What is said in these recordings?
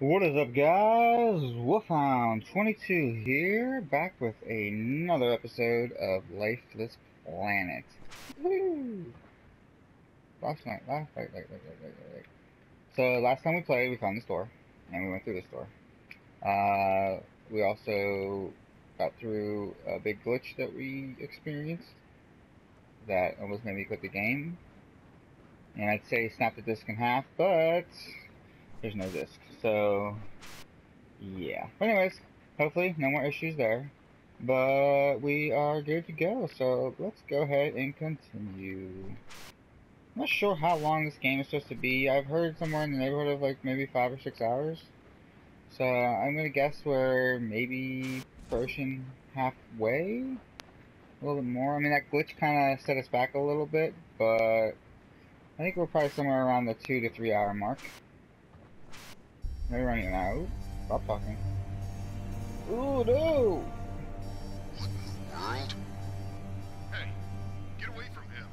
What is up, guys? Wolfehound22 here, back with another episode of Lifeless Planet. Woo! Last night, last, wait. So, last time we played, we found this door, and we went through this door. Uh, we also got through a big glitch that we experienced that almost made me quit the game. And I'd say snap the disc in half, but there's no disc. So, yeah. Anyways, hopefully no more issues there. But we are good to go, so let's go ahead and continue. Not sure how long this game is supposed to be. I've heard somewhere in the neighborhood of like maybe five or six hours. So I'm gonna guess we're maybe approaching halfway. A little bit more. I mean, that glitch kind of set us back a little bit, but I think we're probably somewhere around the two to three hour mark. They're running out. Stop talking. Ooh, no! What in the world? Hey, get away from him.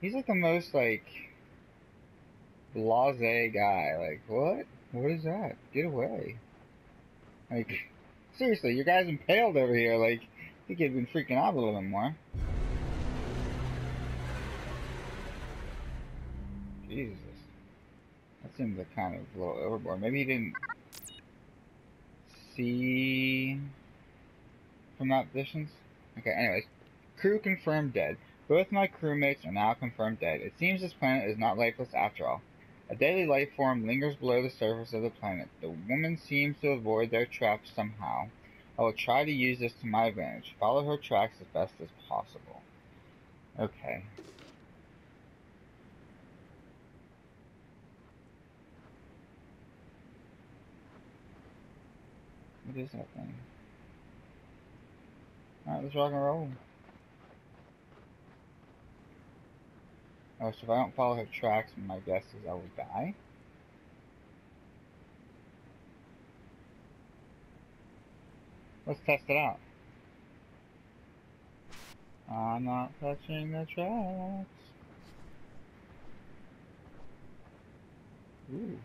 He's like the most, like, blase guy. Like, what? What is that? Get away. Like, seriously, your guy's impaled over here. Like, I think he'd been freaking out a little bit more. Jesus. Seems like kind of a little overboard. Maybe he didn't see from that distance? Okay, anyways. Crew confirmed dead. Both my crewmates are now confirmed dead. It seems this planet is not lifeless after all. A deadly life form lingers below the surface of the planet. The woman seems to avoid their traps somehow. I will try to use this to my advantage. Follow her tracks as best as possible. Okay. What is that? Alright, let's rock and roll. Oh, so if I don't follow her tracks, my guess is I will die. Let's test it out. I'm not touching the tracks. Ooh.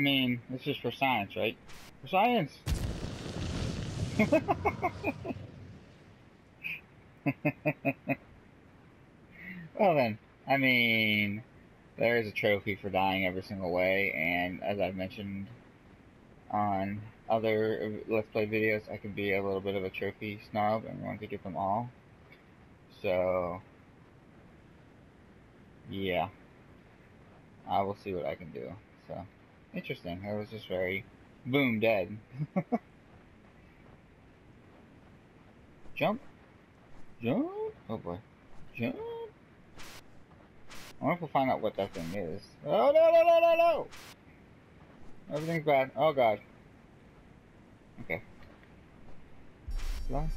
I mean, this is for science, right? For science! well then, I mean, there is a trophy for dying every single way, and as I've mentioned on other Let's Play videos, I can be a little bit of a trophy snob and want to get them all. So, yeah. I will see what I can do, so. Interesting. That was just very boom dead. Jump. Jump. Oh boy. Jump. I wonder if we'll find out what that thing is. Oh no no no no no! Everything's bad. Oh god. Okay. Fly.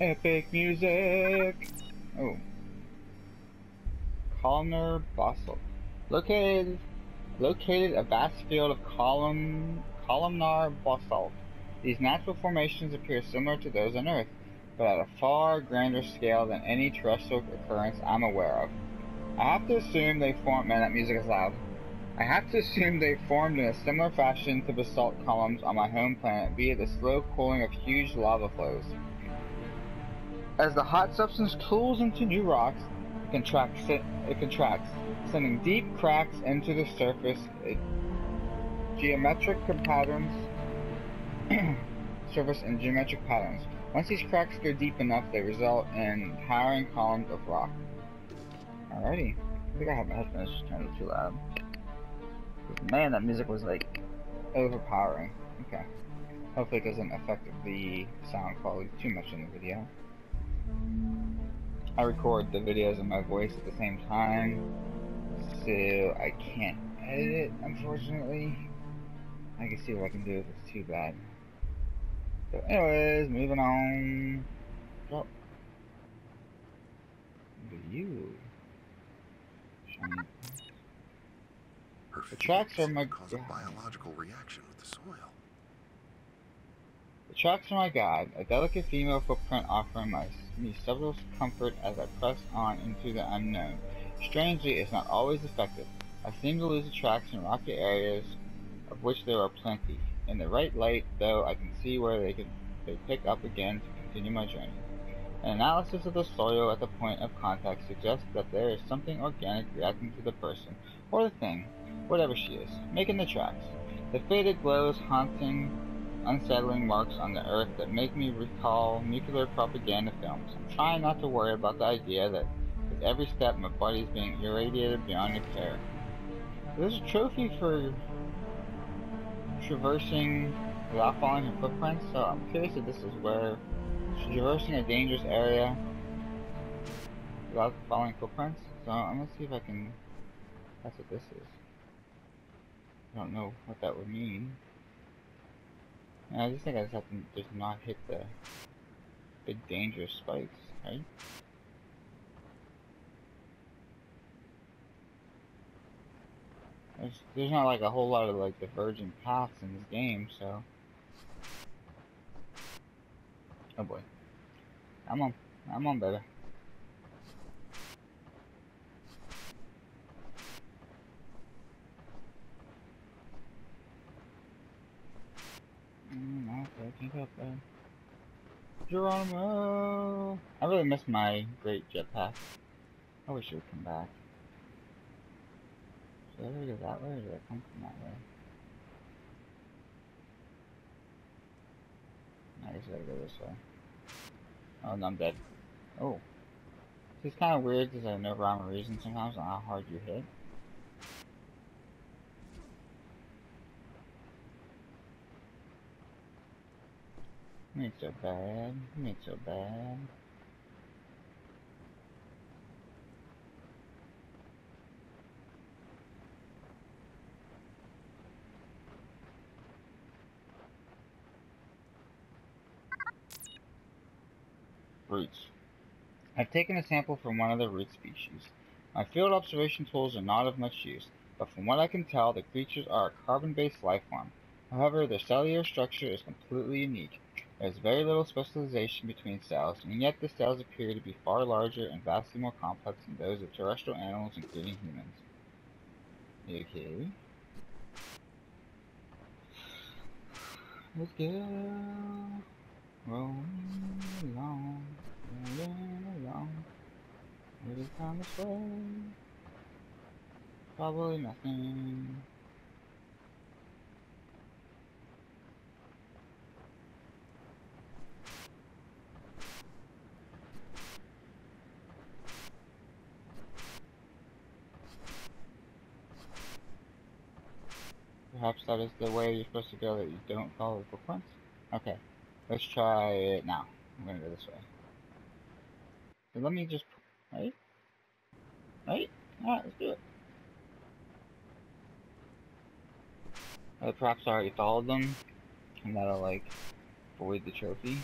Epic music! Oh. Columnar basalt. Located, located a vast field of column, columnar basalt. These natural formations appear similar to those on Earth, but at a far grander scale than any terrestrial occurrence I'm aware of. I have to assume they formed. Man, that music is loud. I have to assume they formed in a similar fashion to basalt columns on my home planet via the slow cooling of huge lava flows. As the hot substance cools into new rocks, it contracts, it contracts sending deep cracks into the surface. It, geometric patterns surface in geometric patterns. Once these cracks go deep enough, they result in towering columns of rock. Alrighty. I think I have my headphones just turned too loud. Man, that music was like overpowering. Okay. Hopefully it doesn't affect the sound quality too much in the video. I record the videos and my voice at the same time, so I can't edit it, unfortunately. I can see what I can do if it's too bad. So anyways, moving on. Look you. Shiny. Her The tracks are my cause a biological reaction with the soil. Tracks are my guide, a delicate female footprint offering my, me subtle comfort as I press on into the unknown. Strangely, it's not always effective. I seem to lose the tracks in rocky areas, of which there are plenty. In the right light, though, I can see where they can they pick up again to continue my journey. An analysis of the soil at the point of contact suggests that there is something organic reacting to the person, or the thing, whatever she is, making the tracks. The faded glows haunting, unsettling marks on the earth that make me recall nuclear propaganda films. I'm trying not to worry about the idea that with every step my body is being irradiated beyond repair. There's a trophy for traversing without following her footprints, so I'm curious if this is where traversing a dangerous area without following footprints. So I'm gonna see if I can. That's what this is. I don't know what that would mean. I just think I just have to just not hit the big dangerous spikes, right? There's, there's not like a whole lot of like divergent paths in this game, so. Oh boy. I'm on. I'm on, baby. Mm, keep up there. Geronimo! I really miss my great jetpack. I wish it would come back. Should I ever go that way or did I come from that way? I guess I gotta go this way. Oh, no, I'm dead. Oh. It's kind of weird because I have no rhyme or reason sometimes on how hard you hit. Ain't so bad. Ain't so bad. Roots. I've taken a sample from one of the root species. My field observation tools are not of much use, but from what I can tell, the creatures are a carbon-based life form. However, their cellular structure is completely unique. There is very little specialization between cells, and yet the cells appear to be far larger and vastly more complex than those of terrestrial animals, including humans. Okay. Let's go. Rolling along, rolling along. Is on this way? Probably nothing. Perhaps that is the way you're supposed to go that you don't follow the footprints? Okay. Let's try it now. I'm gonna go this way. So let me just, right? Right? Alright, let's do it. Uh, perhaps I already followed them, and that'll like void the trophy.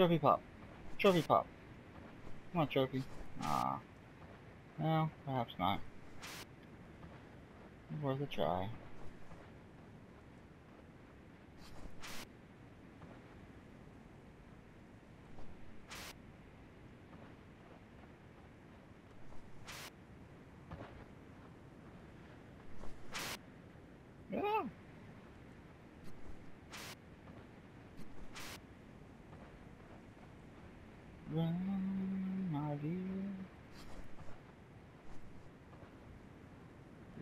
Trophy pop. Trophy pop. Come on, trophy. Ah. Well, perhaps not. Worth a try. Yeah. Run, my dear.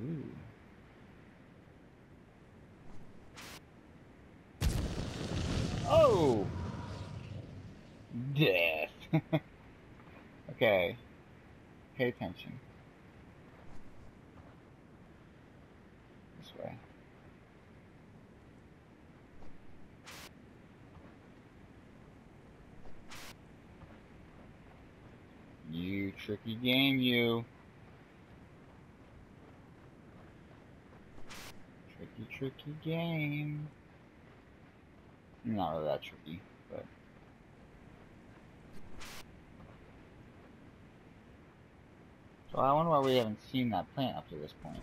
Ooh. Oh! Death. okay. Pay attention. This way. You tricky game, you. Tricky, tricky game. Not really that tricky, but. Well, I wonder why we haven't seen that plant up to this point.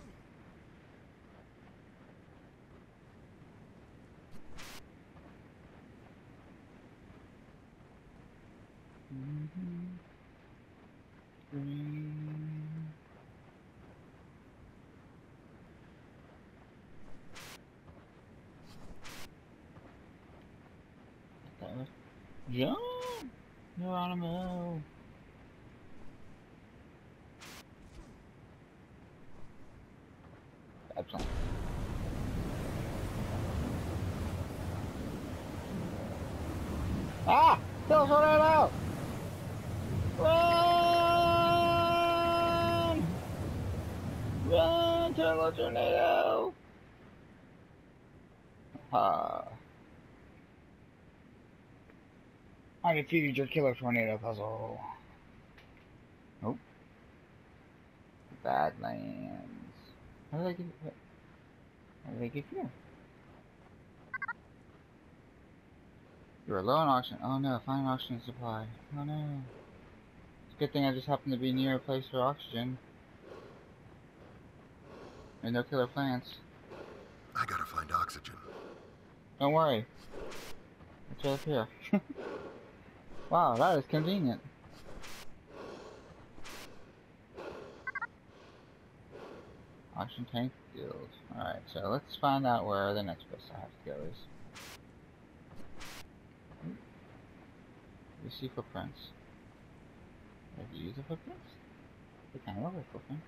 Mm-hmm. Was- Jump! Geronimo! Ah! Kill tornado! Run! Run, Turbo Tornado! Ah. I defeated your killer tornado puzzle. Nope. Badlands. How did I get How did I get here? You are low on oxygen. Oh no, find oxygen supply. Oh no. It's a good thing I just happened to be near a place for oxygen. And no killer plants. I gotta find oxygen. Don't worry. It's right up here. wow, that is convenient. Oxygen tank filled. Alright, so let's find out where the next place I have to go is. We see footprints. Have you used the footprints? They kind of look like footprints.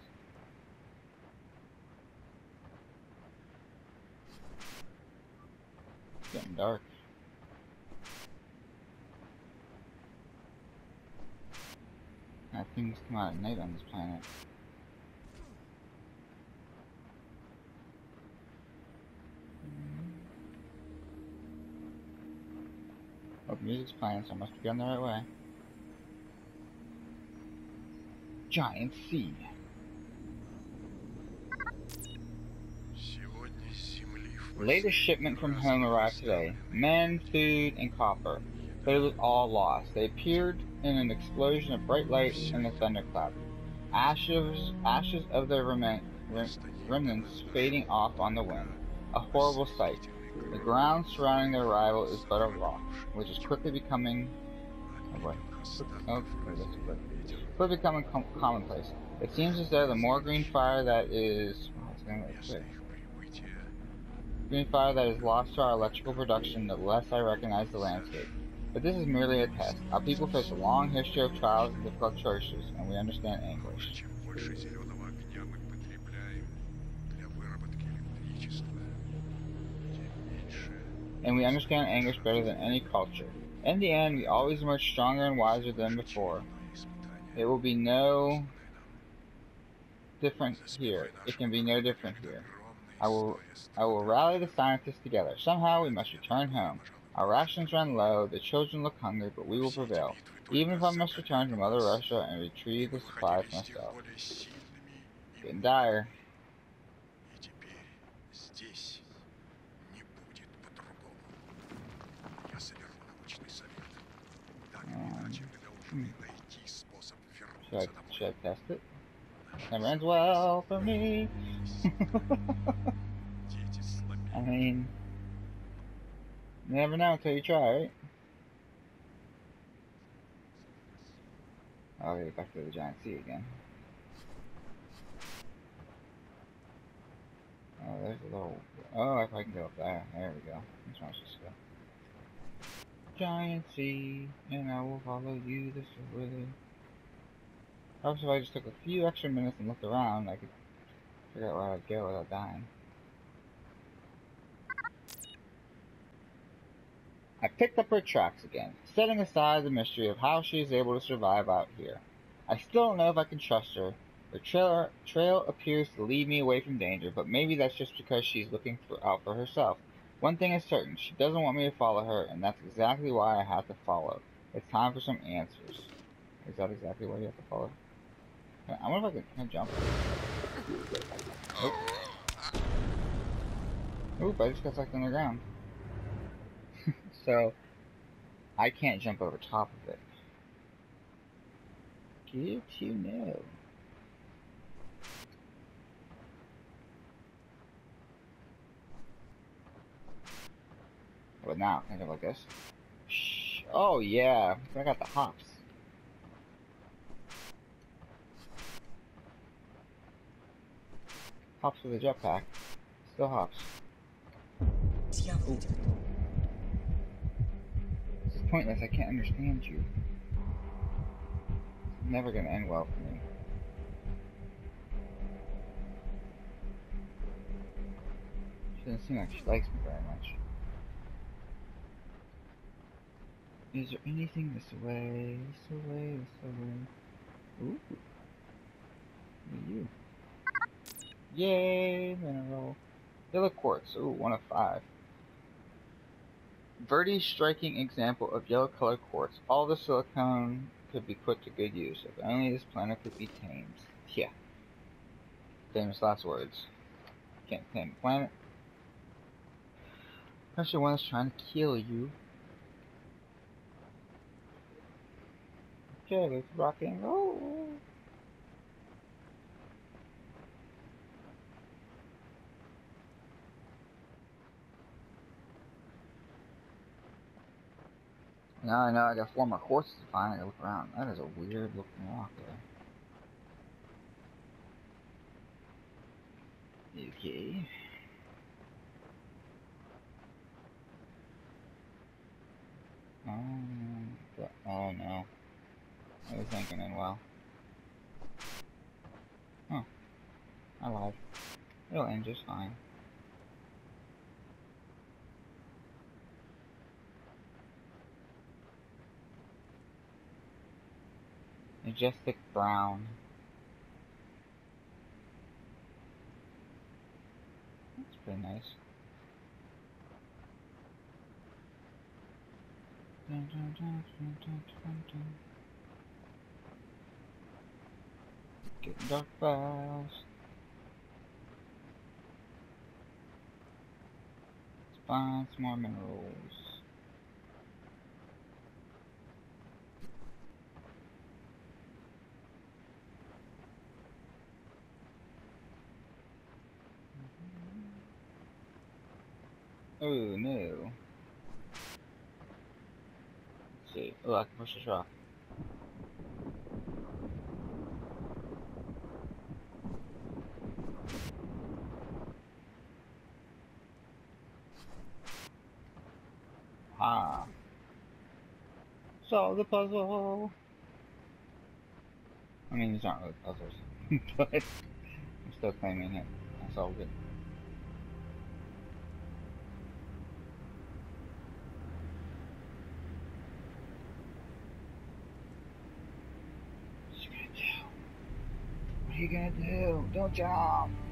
It's getting dark. Now things come out at night on this planet. music's playing, so I must be on the right way. Giant seed. Latest shipment from home arrived today. Men, food, and copper. But it was all lost. They appeared in an explosion of bright light and a thunderclap. Ashes, ashes of their rem remnants fading off on the wind. A horrible sight. The ground surrounding their arrival is but a rock, which is quickly becoming. Oh boy. Oh. Quickly becoming com- commonplace. It seems as though the more green fire that is. Oh. Green fire that is lost to our electrical production, the less I recognize the landscape. But this is merely a test. Our people face a long history of trials and difficult choices, and we understand anguish. And we understand anguish better than any culture. In the end, we always emerge stronger and wiser than before. It will be no different here. It can be no different here. I will, I will rally the scientists together. Somehow we must return home. Our rations run low, the children look hungry, but we will prevail. Even if I must return to Mother Russia and retrieve the supplies myself. Getting dire. Should I, should I cast it? That runs well for me. I mean, never know until you try, right? Oh, I'll get back to the giant sea again. Oh, there's a little. Oh, if I can go up there. There we go. I to go. Giant sea, and I will follow you this way. Perhaps if I just took a few extra minutes and looked around, I could figure out where I'd go without dying. I picked up her tracks again, setting aside the mystery of how she is able to survive out here. I still don't know if I can trust her. Her trail, trail appears to lead me away from danger, but maybe that's just because she's looking for, out for herself. One thing is certain, she doesn't want me to follow her, and that's exactly why I have to follow. It's time for some answers. Is that exactly why you have to follow? I wonder if I can, can I jump. Oop. Oop, I just got stuck on the ground. so, I can't jump over top of it. Good to know. But now, I go like this. Oh yeah, I got the hops. Hops with a jetpack. Still hops. This is pointless, I can't understand you. It's never gonna end well for me. She doesn't seem like she likes me very much. Is there anything this way, this way, this way? Ooh. You. Yay, mineral. Yellow quartz. Ooh, one of five. Verdi's striking example of yellow colored quartz. All the silicone could be put to good use if only this planet could be tamed. Yeah. Famous last words. Can't tame a planet. Especially one trying to kill you. Okay, let's rock and roll. Now I know I got four more horses to find. I gotta look around. That is a weird looking rock there. Okay. Um, but- oh no. This ain't gonna end well. Oh. I lied. It'll end just fine. Majestic brown. That's pretty nice. Dun, dun, dun, dun. Getting dark fast. Let's find some more minerals. Oh no. Let's see. Oh, I can push this rock. Ah. Solve the puzzle. I mean, these aren't really puzzles, but I'm still claiming it. I solved it. What you gonna do? What are you gonna do? Don't jump!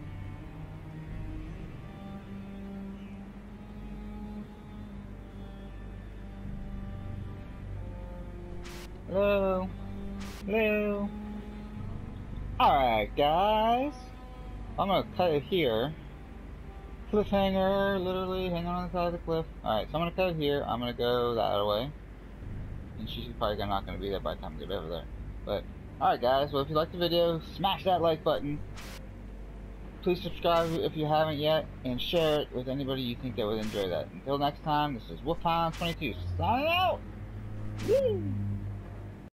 Hello? Hello? Alright, guys. I'm gonna cut it here. Cliffhanger, literally, hanging on the side of the cliff. Alright, so I'm gonna cut it here. I'm gonna go that way. And she's probably not gonna be there by the time we get over there. But, alright guys, well if you liked the video, smash that like button. Please subscribe if you haven't yet, and share it with anybody you think that would enjoy that. Until next time, this is Wolfehound22, signing out! Woo!